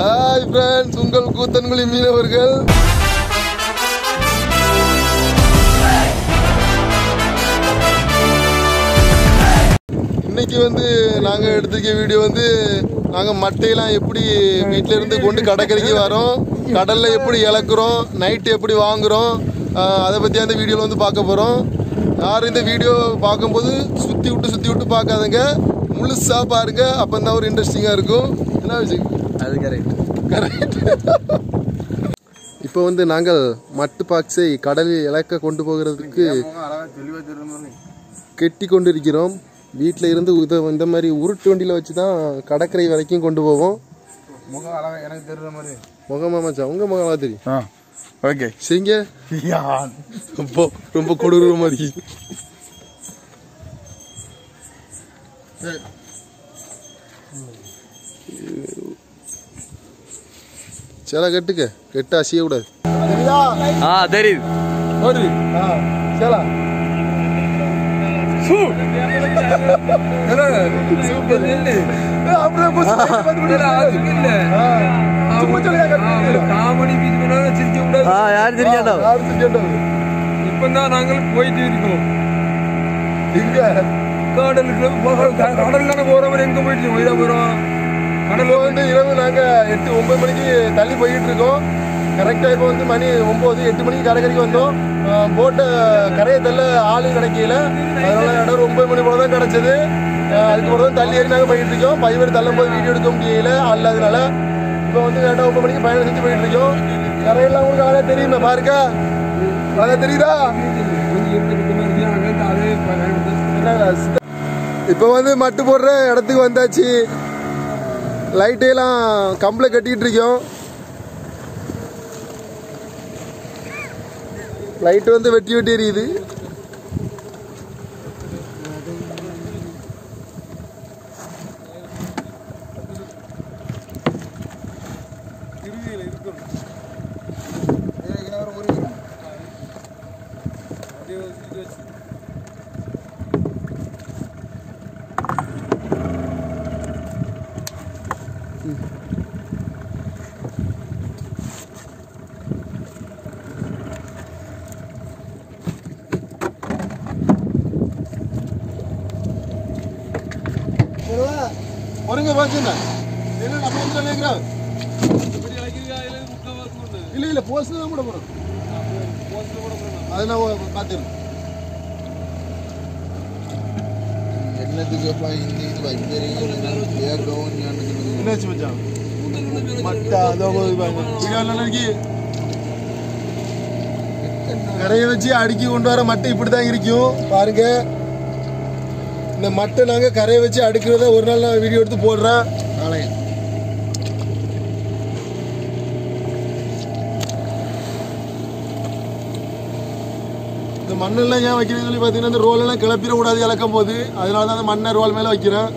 Hi friends உங்கள் கூத்தன்குழி மீனவர்கள். இன்னைக்கு வந்து நாங்கள் எடுத்துக்க வீடியோ வந்து நாங்கள் மட்டையெல்லாம் எப்படி வீட்டில இருந்து கொண்டு கடற்கரைக்கு வரோம் கடல்ல எப்படி இழக்கிறோம் நைட்டு எப்படி வாங்குறோம் அதை பற்றி அந்த வீடியோவில் வந்து பார்க்க போகிறோம் யாரும் இந்த வீடியோ பார்க்கும்போது சுற்றி விட்டு சுற்றி விட்டு பார்க்காதங்க. முழுசா பாருங்க. தான் ஒரு இன்ட்ரெஸ்டிங்காக இருக்கும். என்ன விஷயம் அது கரெக்ட் கரெக்ட் இப்போ வந்து நாங்கள் மட்டு பாக்ஸை கடலில் இழக்க கொண்டு போகிறதுக்கு தெரியுமா கெட்டி கொண்டு இருக்கிறோம் வீட்டில் இருந்து இத இந்த மாதிரி உருட்டு வண்டியில் வச்சு தான் கடற்கரை வரைக்கும் கொண்டு போவோம். முகம் அழகா எனக்கு தெரியுற மாதிரி. முகமா மச்சான். உங்க முகமா தெரியும். ஆ ஓகே. சரிங்க ரொம்ப ரொம்ப கொடூரமா இருக்கு. சில கட்டுக்க. கெட்ட அசிய கூடாது. ஆ தெரியுது. ஒரு சலா. இப்பதான் நாங்கள் போயிட்டு இருக்கோம். இங்க கடலுக்கு கடல் தானே போறோம் எங்க போயிட்டு இதா போறோம் கடல்ல வந்து இரவு நாங்க எட்டு ஒன்பது மணிக்கு தள்ளி போயிட்டு இருக்கோம். கரெக்டா இப்போ வந்து மணி ஒன்பது எட்டு மணிக்கு கடற்கரைக்கு வந்தோம். போட்டை கரையை தள்ள ஆளு கிடைக்கல. அதனால இடம் ஒரு ஒன்பது மணி போல தான் கிடைச்சது அதுக்கப்புறம் தான் தள்ளி ஏறி நாங்க போயிட்டு இருக்கோம். பைவர் தள்ளும் போது வீடியோ எடுக்க முடியல ஆள் இல்லாதனால இப்போ வந்து கரெக்டா ஒன்பது மணிக்கு பயணம் செஞ்சு போயிட்டு இருக்கோம். கரையெல்லாம் உங்களுக்கு அழகா தெரியுமே பாருங்க. அழகா தெரியுதா? இப்போ வந்து மட்டு போடுற இடத்துக்கு வந்தாச்சு. லைட்டையெல்லாம் கம்பில் கட்டிட்டு இருக்கோம். லைட் வந்து வெட்டி வெட்டி எரியுது. பாச்சுங்க என்ன? நம்ம வந்து நினைக்கிறோம் இல்ல இல்ல போஸ்ட் தான் கூட போறோம். அது நான் பார்த்துருக்கேன் என்னத்துக்குப்பா இந்த இது வைக்கிறீங்க என்னாச்சு மச்சான்? மட்டை அதோ நினைக்கி கரையை வச்சு அடுக்கி கொண்டு வர மட்டை இப்படி தான் இருக்கும். பாருங்க. இந்த மட்டை நாங்க கரையை வச்சு அடுக்கிறத ஒரு நாள் நான் வீடியோ எடுத்து போடுறேன். நாளைக்கு இந்த மண்ணெல்லாம் ஏன் வைக்கிறேன்னு சொல்லி பார்த்தீங்கன்னா இந்த ரோல் எல்லாம் கிளப்பிட கூடாது இழக்கும் போது. அதனால தான் அந்த மண்ணை ரோல் மேலே வைக்கிறேன்.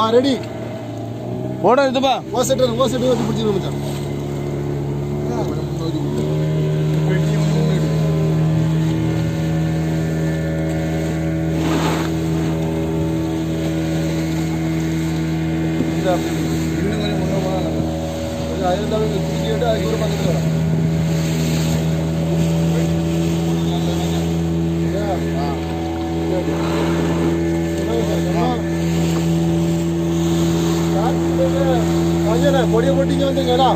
ஆ ரெடி போட இதுப்பா. ஓசெட்டர் ஓசெட்டர் வச்சு பிடிச்சிருங்க மச்சான். இன்னும் கொஞ்சம் முன்ன போகலாம் கொஞ்சம் அது இருந்தாலும் குடிக்கிட்டு அதுக்கு ஒரு பக்கத்தில் வரும் பொடிய போட்டிங்க வந்துங்கடா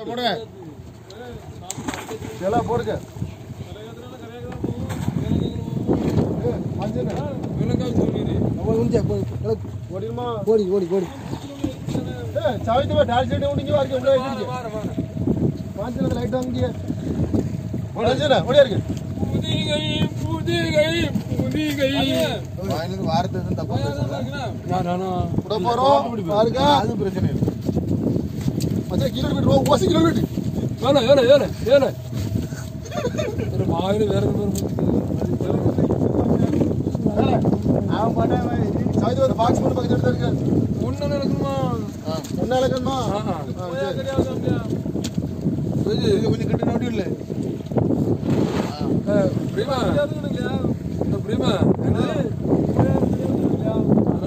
போடுங்க எல்லாம் போடுங்க. ஓடி ஓடி ஓடி. சாவித்து டால் சைடு முடிஞ்சு வாங்க உள்ள வச்சிருக்கீங்க மாஞ்சல லைட் வாங்கிங்க. ஓடியா ஓடியா இருக்கு புதிகை புதிகை புதிகை வாயிலிருந்து வார்த்தை எதுவும் தப்பா பேசுறேன் கூட போறோம் பாருங்க. அது பிரச்சனை இல்லை. மச்சான் கீழே போயிட்டு ரோ- ஓசி போயிட்டு ஏல ஏல ஏல ஏல. ஒரு மாதிரி வேற அவன் பண்ண அது ஒரு பாக்ஸ் மட்டும் பக்கத்துல எடுத்து இருக்கு ஒண்ணு நடக்குமா? ஒண்ணு நடக்குமா? இது கொஞ்சம் கிட்ட நோட்டி இல்ல. பிரீமா. இந்த பிரீமா.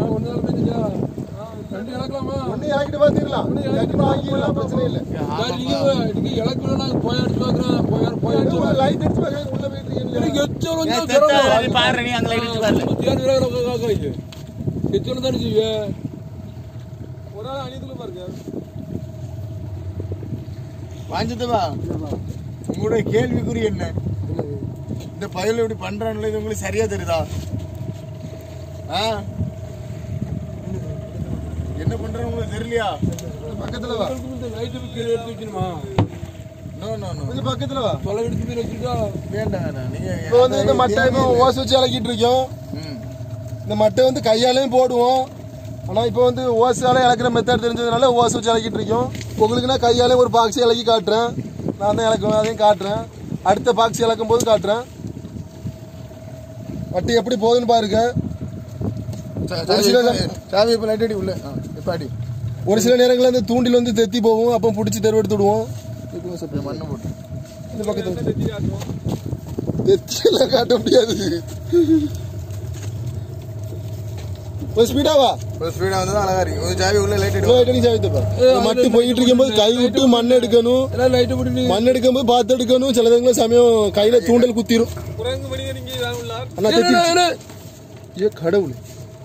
ஒண்ணு நாள் பெஞ்சா ரெண்டு இழக்கலாமா ஒண்ணு இறக்கிட்டு பாத்துக்கலாம் இறக்கிட்டு வாங்கிக்கலாம் பிரச்சனை இழக்கணும் நாங்க போய் அடிச்சு பாக்குறோம் போய் போய் அடிச்சு லைட் அடிச்சு பாக்குறேன் உள்ள போயிட்டு எச்சோரம் பாரு நீ அங்க லைட் அடிச்சு எச்சல் தான் அடிச்சுவே ஒரு ஆள் அணியத்துல பாருங்க. வாஞ்சதுவா உங்களுடைய கேள்விக்குறி என்ன? இந்த பயல் இப்படி பண்றான்ல இது உங்களுக்கு சரியா தெரியுதா? ஆ? என்ன பண்றான்னு உங்களுக்கு தெரியலையா? பக்கத்துல வா. இந்த லைட் கீழே எடுத்து வைக்கணுமா? பக்கத்துல வா. தொலை எடுத்து போய் வச்சுட்டா வேண்டாம் நீங்க இப்போ வந்து இந்த மட்டை ஓசை வச்சு இலக்கிட்டு இருக்கோம். இந்த மட்டை வந்து கையாலையும் போடுவோம். ஆனால் இப்போ வந்து ஓசால இழக்கிற மெத்தட் தெரிஞ்சதுனால ஓசை வச்சு இலக்கிட்டு இருக்கோம். உங்களுக்கு நான் கையாலே ஒரு பாக்ஸ் இலக்கி காட்டுறேன். நான் தான் இலக்குவேன் அதையும் காட்டுறேன். அடுத்த பாக்ஸ் இலக்கும் போது காட்டுறேன். மட்டை எப்படி போகுதுன்னு பாருங்க. ஒரு சில நேரங்களில் இந்த தூண்டில் வந்து தெத்தி போகும். அப்போ பிடிச்சி தெருவெடுத்து விடுவோம். இந்த பக்கத்துல. தெத்தியெல்லாம் காட்ட முடியாது. ஒரு ஸ்பீடாவா ஒரு ஸ்பீடா வந்து அழகா இருக்கு. ஒரு சாவி உள்ள லைட் அடி லைட் அடி சாவித்தப்பா மட்டு போயிட்டு இருக்கும்போது கை விட்டு மண் எடுக்கணும். எல்லாம் லைட் போட்டு மண் எடுக்கும்போது பார்த்து எடுக்கணும். சிலதுங்களும் சமயம் கையில தூண்டல் குத்திரும். குரங்கு மணி நீங்க அண்ணா தெத்தி ஏ கடவுள்.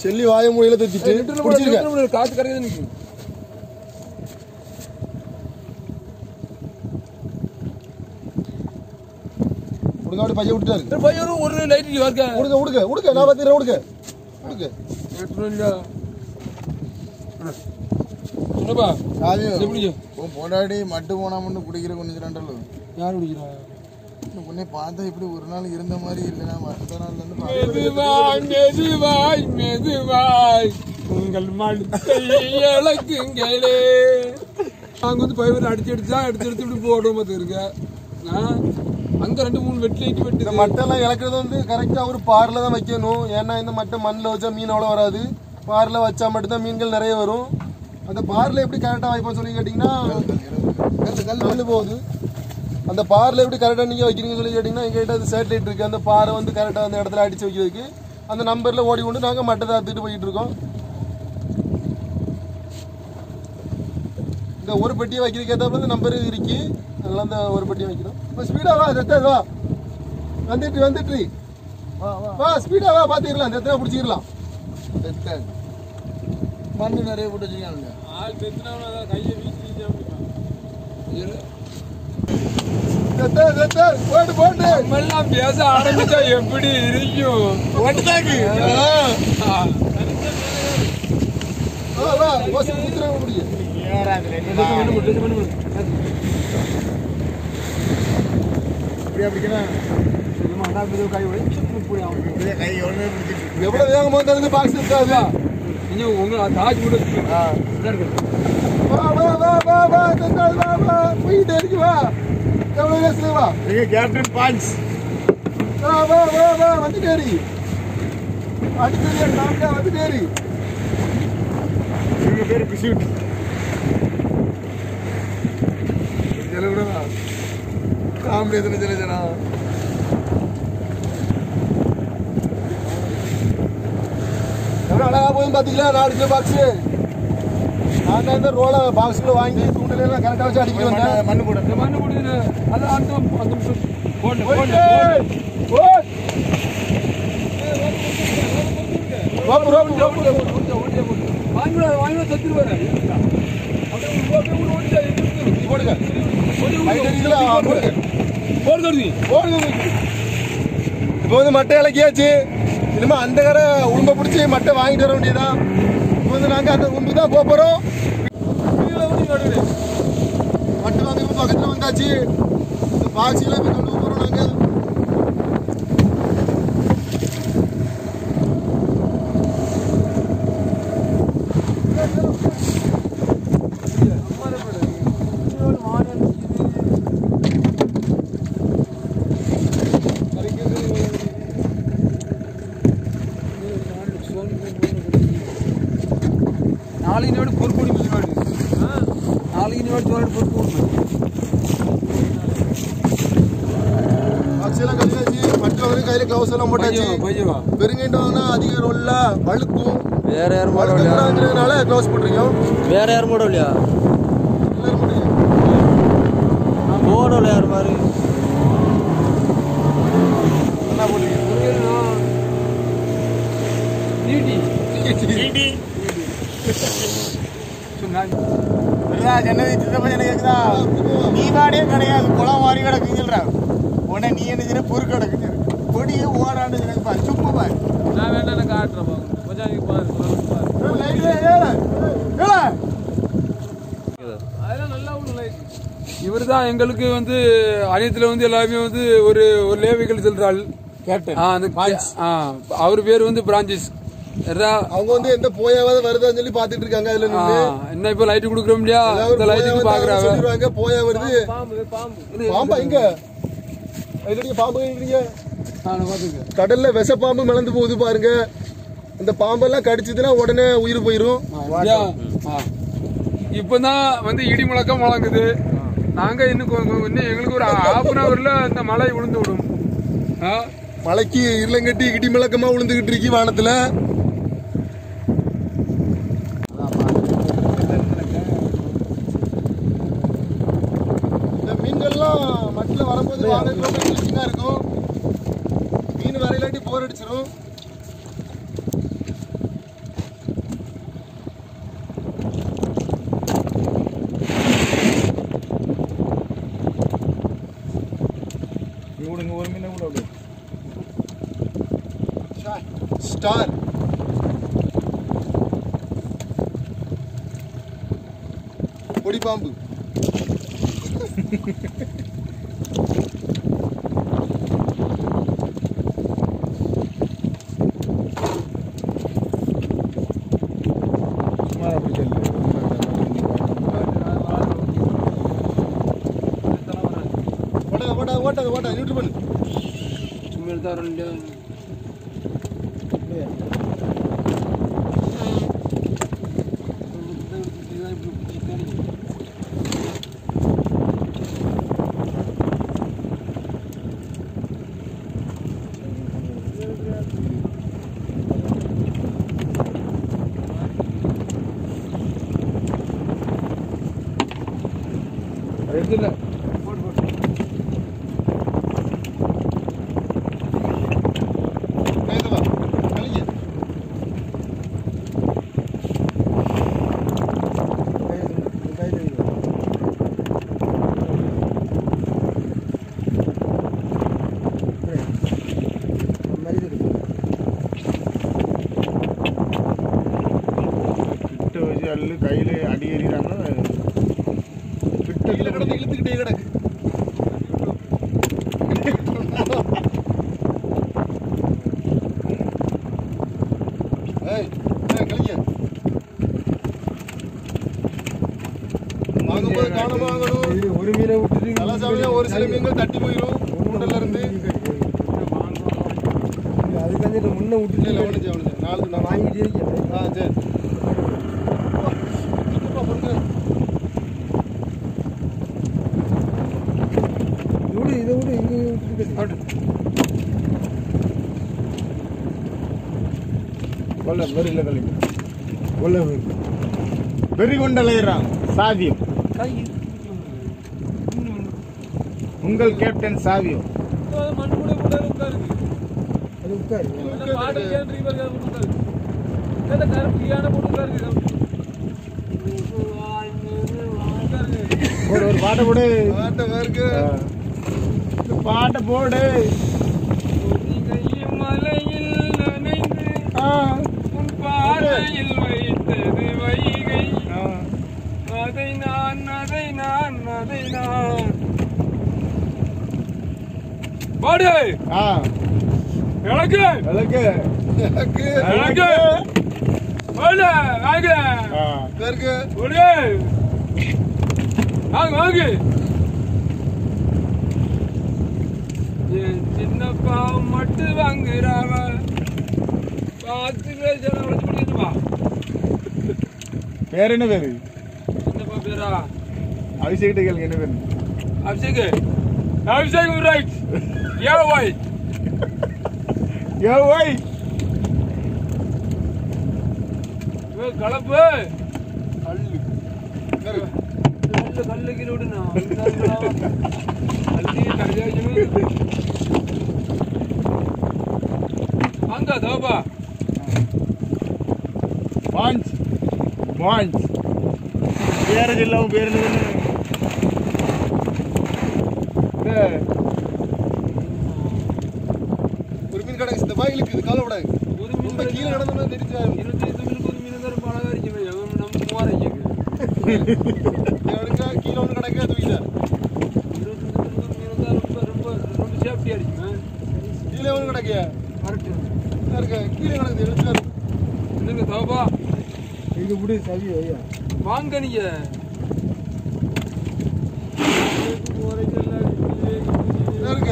செல்லி வாய மொழியில தெத்திட்டு. பிடிச்சிருக்க? காத்து கரையாது நிற்கும் உடுங்க பையன் விட்டுட்டாரு பையனும் ஒரு லைட் இருக்க உடுங்க உடுங்க உடுங்க. நான் பார்த்துக்கிறேன் உடுங்க. உடுங்க. பொண்டாடி மட்டு போனா மட்டும் குடிக்கிற கொஞ்சம் ரெண்டல்லு யார் குடிக்கிறா? உன்னை பார்த்தா இப்படி ஒரு நாள் இருந்த மாதிரி இல்லைன்னா அடுத்த நாள்ல இருந்து மெதுவாய் மெதுவாய் மெதுவாய் உங்கள் மனத்தை இழக்குங்களே. நாங்க வந்து பைவர் அடிச்சு அடிச்சா அடிச்சு அடிச்சு இப்படி போடுவோம் பார்த்துருக்க அங்க ரெண்டு மூணு வெட்டி லைட் இந்த வெட்டுது மட்டெல்லாம் இழக்கிறது வந்து கரெக்டா ஒரு பார்ல தான் வைக்கணும். ஏன்னா இந்த மட்டை மண்ணில் வச்சா மீன் அவ்வளோ வராது. பார்ல வச்சா மட்டும்தான் மீன்கள் நிறைய வரும். அந்த பாரில் எப்படி கரெக்டாக வைப்போம் சொல்லி கேட்டிங்கன்னா கல் கல் போகுது அந்த பார்ல எப்படி கரெக்டாக நீங்கள் வைக்கிறீங்கன்னு சொல்லி கேட்டிங்கன்னா எங்கள்கிட்ட அது சேட்டலைட் இருக்குது அந்த பாறை வந்து கரெக்டாக அந்த இடத்துல அடிச்சு வைக்கிறதுக்கு. அந்த நம்பரில் ஓடி கொண்டு நாங்கள் மட்டை தாத்துட்டு போயிட்டு இருக்கோம். இந்த ஒரு பெட்டியை வைக்கிறதுக்கு ஏற்றாப்புல இந்த நம்பர் இருக்கு. அதனால அந்த ஒரு பெட்டியை வைக்கிறோம். இப்போ ஸ்பீடாக வா செத்த வா. வந்துட்டு வந்துட்டு. வா வா. வா ஸ்பீடா வா பாத்துக்கலாம். எத்தனை பிடிச்சிக்கலாம். செத்தாது. மண்ணு நிறைய போட்டு வச்சுக்காங்க ஆள் பெத்தினவன கையை வீசி செத்த செத்த. போட்டு போட்டு. நம்மெல்லாம் பேச ஆரம்பிச்சா எப்படி இருக்கும்? ஒட்டுதாக்கு ஆ. வா வா. ஓசி குத்துறவங்க முடியும் எவ்வளவு வேகமா இருந்தாலும் பாக்ஸ் இருக்காது உங்க தாஜ் கூட ஆ. வா வா வா வா வா செத்த வா வா போயிட்டே இருக்கு வா எவ்வளவு வேஸ்ல வா நீங்க கேப்டன் பாஞ்ச் வா வா வா வா வந்துட்டே இரு அடிக்கடி நாம வந்துட்டே இரு இவங்க பேரு பிஷூட் காமெடி எத்தனை சில ஜனா எவ்வளவு அழகா போகுதுன்னு பாத்தீங்களா நாலு கிலோ பாக்ஸ் நான் தான் இந்த ரோல பாக்ஸ்ல வாங்கி தூண்டில எல்லாம் கரெக்டா வச்சு அடிக்கிட்டு வந்தேன் மண்ணு போட மண்ணு போடுது அது அந்த அந்த போட்டு போட்டு ரோப்பு ரோப்பு வாங்கி வாங்கி தத்துருவாரு போடுங்க போடுங்க இப்போ வந்து மட்டை இலக்கியாச்சு இனிமே அந்த கடை உண்மை பிடிச்சி மட்டை வாங்கிட்டு வர வேண்டியதான் இப்போ வந்து நாங்கள் அந்த உண்மை தான் போக போகிறோம் மட்டை வாங்க பக்கத்தில் வந்தாச்சு. பாக்ஸில் பஸ்ஸெல்லாம் போட்டாச்சு. பெருங்கிட்டோம்னா அதிக ரோல்ல அழுக்கும் வேற யாரும் போடலையாங்கிறதுனால க்ளோஸ் பண்ணுறீங்க வேற யாரும் இல்லையா போடல யார் பாரு? என்ன நீ பாடே கிடையாது. குளம் மாறி கிடக்குங்கிறாங்க உடனே நீ என்ன பொறுக்க கிடக்குங்க கொடியே ஓடாண்டு எனக்கு பாரு சும்மா பாரு. நான் வேணா நான் காட்டுறேன் பாருங்க. கொஞ்சம் பாரு பாரு. அதெல்லாம் நல்லா உள்ள லைட். இவர் தான் எங்களுக்கு வந்து அனைத்துல வந்து எல்லாருமே வந்து ஒரு ஒரு லேவிகள் செல்றாள். கேப்டன் ஆ, அந்த ஆ, அவர் பேர் வந்து பிரான்சிஸ் அவங்க வந்து எந்த போயாவது வருதான்னு சொல்லி பாத்துட்டு இருக்காங்க அதுல என்ன இப்ப லைட் கொடுக்குறோம் இல்லையா? இந்த லைட்டுக்கு பாக்குறாங்க. போயா வருது. பாம்பு பாம்பு. பாம்பா இங்க. இல்லைங்க பாம்பு கடல்ல விஷ பாம்பு மிளந்து போகுது பாருங்க. இந்த பாம்பெல்லாம் கடிச்சதுன்னா உடனே உயிர் போயிரும். இப்பதான் வந்து இடி முழக்கம் முழங்குது நாங்க இன்னும் இன்னும் எங்களுக்கு ஒரு ஹாஃப் அன் ஹவர்ல இந்த மழை விழுந்து விடும். ஆ? மலைக்கு இருளங்கட்டி இடி மிளக்கமா விழுந்துகிட்டு இருக்கு வானத்துல. இந்த மீன்கள்லாம் மட்டில் வரும்போது வானத்துல இருக்கும். வரையிலாட்டி போர் அடிச்சிரும் இவனுங்க ஒரு மீனை கூட விடு. ஸ்டார் பொடி பாம்பு சும்மா அப்படி சொல்லு. ஓட்டாத ஓட்டாத நியூட்ரு பண்ணு சும்மா எடுத்தா ரெண்டு. எடுத்துல கைது வா கலிங்க கிட்ட வச்சு அள்ளு கையில அடி எறிகிறாங்க கிட்ட கிடந்து இழுத்துக்கிட்டே கிடக்கு. ஒரு மீனை விட்டுட்டு சில சமயம் ஒரு சில மீன்கள் தட்டி போயிடும் கூண்டல்ல இருந்து. அதுக்காண்டி முன்ன விட்டுட்டு நாலு நான் வாங்கி வாங்கிட்டே இருக்கேன் ஆ சரி அப்பா, இருப்பா, பொறுங்க. விடு இதை விடு இங்கே விட்டுட்டு கொல்ல வெறியில கழிவு கொல்ல வெறி கொண்டலைகிறான் சாவியம். உங்கள் கேப்டன் சாவியம். ஒரு ஒரு பாட்டை போடு. பாட்டை போடு. மலையில் நனைந்து ஆ, உன் பார்வையில் வைத்தது வைகை ஆ. அதை நான் அதை நான் பாடு எனக்கு எனக்கு எனக்கு பாடு வாங்க. ஆ, வேர்க்கு. ஒரே வாங்க வாங்க. என் சின்னப்பா மட்டு வாங்குறாவ. பார்த்து பேச முடியுமா பேர் என்ன பேரு? சின்னப்பா பேரா. அபிஷேகிட்ட கேளுங்க என்ன வேணும்? அபிஷேக். அபிஷேக் ரைட் ஏ வாய். ஏ ஓய் கலப்பு வேர்க்கு. இந்த கல்லு கீழே விடுனா அள்ளி கரையாச்சு வாங்க தோபா பாஞ்ச் பாஞ்ச் பேரு சொல்லாம பேரு ஒரு பாய் இழுக்குது கவலைப்படாது ஒரு மீன் கீழே கிடந்தோம்னா தெரிஞ்சு இருபத்தி ஐந்து மீனுக்கு ஒரு மீன் தரம் பழகா இருக்கு நம்ம மூவாயிரம் எடுக்க கீழே ஒன்று கிடக்கு தூக்கிட்டார் இருபத்தஞ்சு மீன் ரொம்ப ரொம்ப ரொம்ப சேஃப்டியா இருக்குமே கீழே ஒன்று கிடக்கு கரெக்ட். இருக்க? கீழே கிடக்குது என்னங்க தோபா இது விடு சவி ஐயா. வாங்க நீங்க. இருக்க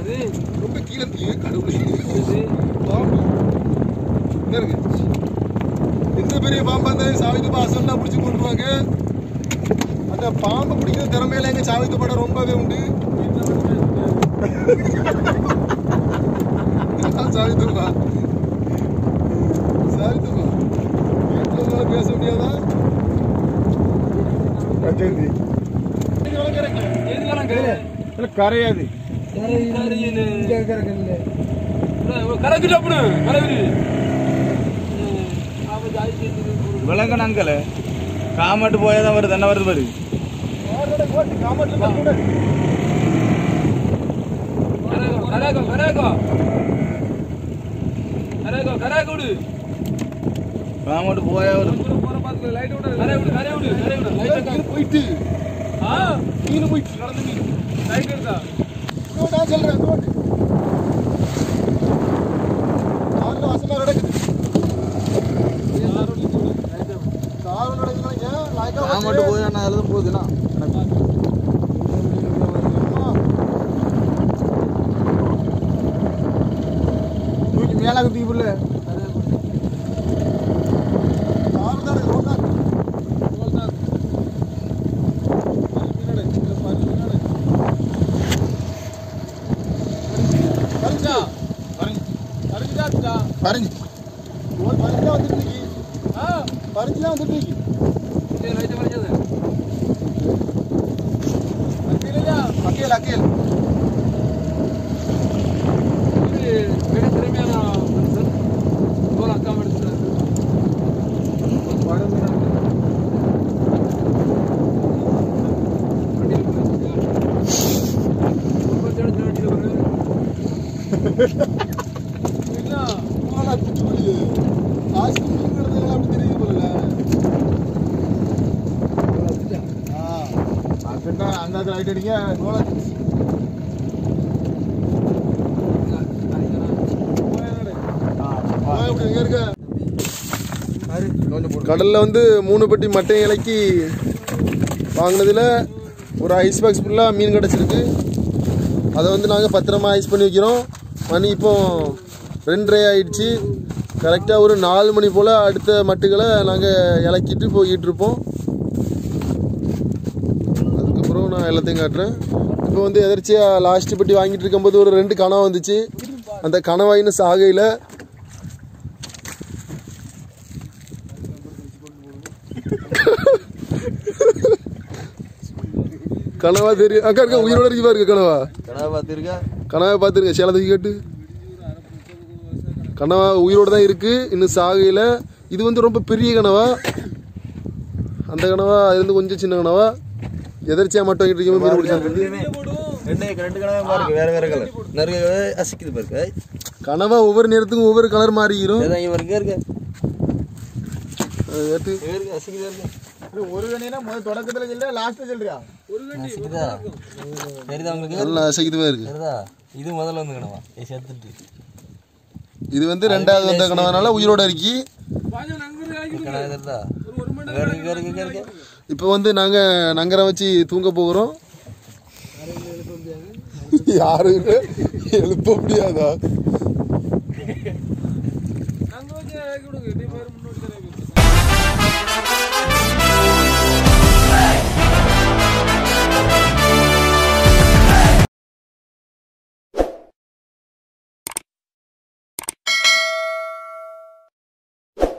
அது தீ கடவுளே பாம்பு. என்ன இருக்கு? எந்த பெரிய பாம்பா இருந்தாலும் சாவித்து அசல்ட்டா பிடிச்சி கொண்டுருவாங்க. அந்த பாம்பை பிடிக்கிற திறமையில எங்க சாவித்து படம் ரொம்பவே உண்டு. சாவித்துப்பா சாவித்துப்பா வீட்டில் உங்களால பேச முடியாதா? கரை கரையாது. அங்கல. காமட்டு போயாதான் வருது என்ன வருது பாரு. கரேகோ கரேகோ கரேகோ. கரேகோ விடு. காமட்டு போயா வருது. போற பாத்துக்க லைட் விடு கரே விடு கரே விடு. கரே விடு லைட் போயிட்டு. ஆ? மீன் போயிட்டு நடந்து மீன். லைட் எடுத்தா. நான் சொல்றேன் தோட்டு காரில் வசமா கிடக்குது காரம் நடக்குதுன்னா ஏன் லாய்க்கா காமட்டு போய் நான் எழுத போகுதுண்ணா தூக்கி மேலே குத்தி புள்ள காரம் தான் இருக்கு, ரோட் தான் இருக்கு. பறிஞ்சா பறிஞ்சா பறிஞ்சு ஒரு பறிஞ்சா வந்துட்டு இருக்கு பறிஞ்சுதான் வந்துட்டு இருக்கு சரி லைட் வரைச்சது அக்கேல் அக்கேல் இது மிக திறமையான மனுஷன் போல அக்கா எடுத்துட்டாரு வண்டியில் போயிருக்கு. ரொம்ப தேடி தேடி வருது. என்ன போடா குச்சிப்புடி காசு மீன் கிடந்ததுல அப்படி தெரியுது போல ஆ பார்த்துட்டா அந்த லைட் கடலில் வந்து மூணு பெட்டி மட்டை இலைக்கு வாங்கினதில் ஒரு ஐஸ் பாக்ஸ் ஃபுல்லாக மீன் கிடச்சிருக்கு. அதை வந்து நாங்கள் பத்திரமா ஐஸ் பண்ணி வைக்கிறோம். மணி இப்போ ரெண்டரை ஆயிடுச்சு. கரெக்டாக ஒரு நாலு மணி போல் அடுத்த மட்டுகளை நாங்கள் இலக்கிட்டு போய்கிட்டு இருப்போம். நான் எல்லாத்தையும் காட்டுறேன். இப்போ வந்து எதிர்ச்சியாக லாஸ்ட் பெட்டி வாங்கிட்டு இருக்கும்போது ஒரு ரெண்டு கனவு வந்துச்சு. அந்த கனவாயின்னு சாகையில் கனவா தெரியும் அக்கா அக்கா உயிரோட இருக்கு பாருங்க கனவா. கடை பார்த்துருக்கா? கனவை பார்த்துருக்க சேலத்துக்கு கேட்டு. கனவா உயிரோட தான் இருக்கு இன்னும் சாகையில். இது வந்து ரொம்ப பெரிய கனவா. அந்த கனவா அது வந்து கொஞ்சம் சின்ன கனவா. எதிர்ச்சியா மட்டும் இருக்கீங்க மீன் பிடிச்சாங்க வேற வேற கலர் நிறைய அசிக்குது பாருங்க. கனவா ஒவ்வொரு நேரத்துக்கும் ஒவ்வொரு கலர் மாறிக்கிறோம் இதான் இங்க இருக்கு அசிக்குதா இருக்கு ஒரு கணினா முதல் தொடக்கத்துல சொல்ற லாஸ்ட்ல சொல்றியா? அசிக்குதா? தெரியுதா உங்களுக்கு? நல்லா அசைக்குதுவா இருக்கு தெரியுதா? இது முதல்ல வந்து கணவா ஏ செத்துட்டு. இது வந்து ரெண்டாவது வந்த கனவானால உயிரோட இருக்கி. தெரியுதா? ஒரு மணி இருக்கு இருக்கு இப்போ வந்து நாங்கள் நங்கரை வச்சு தூங்க போகிறோம். யாரும் எழுப்ப முடியாதா?